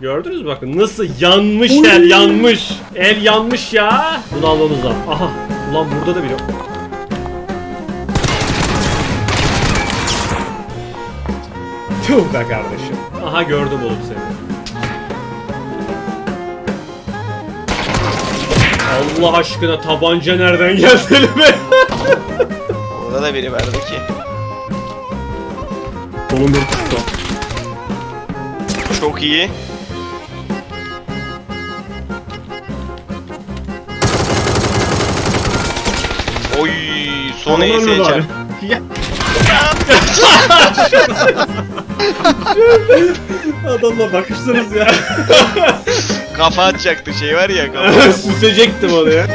Gördünüz mü bakın nasıl yanmış el yanmış. El yanmış ya. Bunu almamız lazım. Aha. Ulan burada da biri. Tüh be kardeşim. Aha gördüm oğlum seni. Allah aşkına tabanca nereden geldi elime? Orada da biri vardı ki. Kolum bir tuttu. Çok iyi. Son Aman ESC. Allah'ım. Ya. Adamla bakıştınız ya. Kafa atacaktı şey var ya kafa. Süsecektim onu ya.